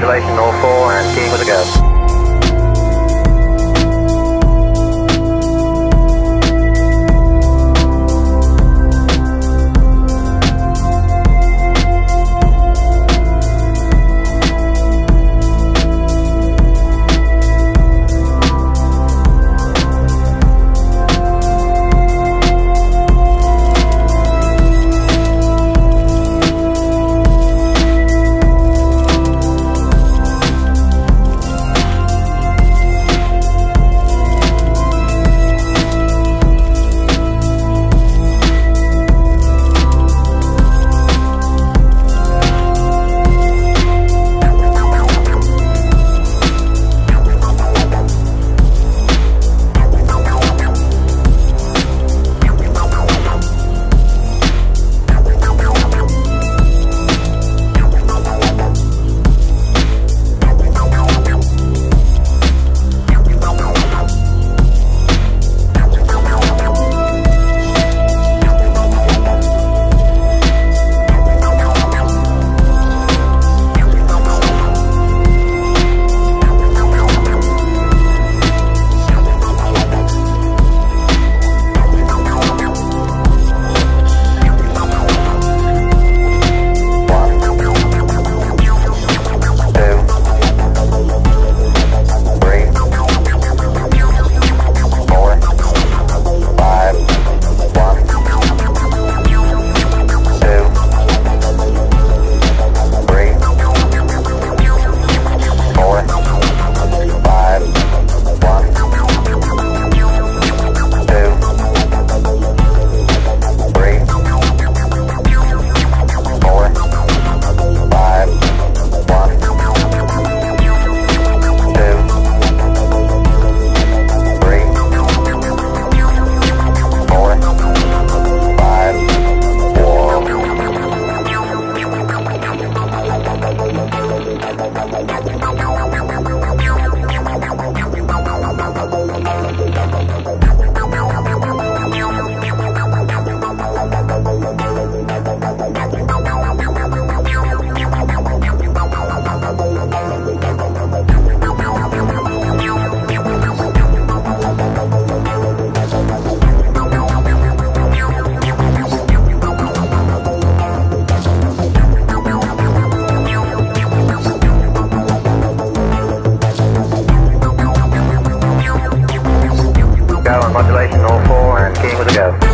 modulation all four and keying with a go. Modulation 04 and keying with a go.